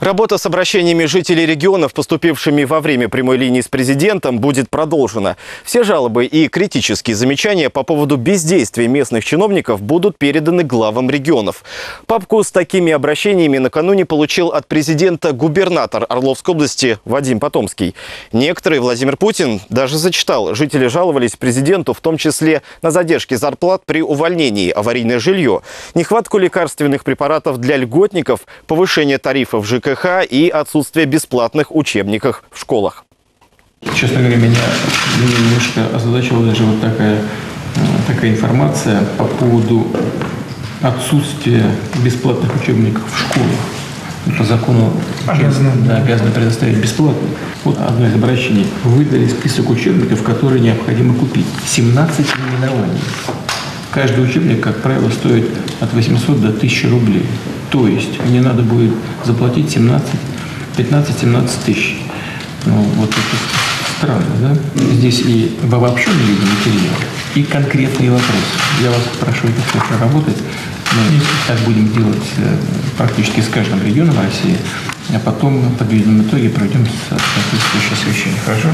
Работа с обращениями жителей регионов, поступившими во время прямой линии с президентом, будет продолжена. Все жалобы и критические замечания по поводу бездействия местных чиновников будут переданы главам регионов. Папку с такими обращениями накануне получил от президента губернатор Орловской области Вадим Потомский. Некоторые Владимир Путин даже зачитал. Жители жаловались президенту, в том числе на задержки зарплат при увольнении, аварийное жилье, нехватку лекарственных препаратов для льготников, повышение тарифов ЖКХ и отсутствие бесплатных учебников в школах. Честно говоря, меня, меня немножко озадачила даже вот такая, э, такая информация по поводу отсутствия бесплатных учебников в школах. По закону Обязаны. да, обязаны предоставить бесплатно. Вот одно из обращений. Выдали список учебников, которые необходимо купить. 17 наименований. Каждый учебник, как правило, стоит от 800 до 1000 рублей. То есть мне надо будет заплатить 17, 15-17 тысяч. Ну, вот это странно, да? Здесь и в обобщенном виде материал, и конкретные вопросы. Я вас прошу это все проработать. Мы так будем делать э, практически с каждым регионом России, а потом в подведенном итоге пройдем соответствующее совещание. Хорошо?